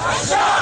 Russia!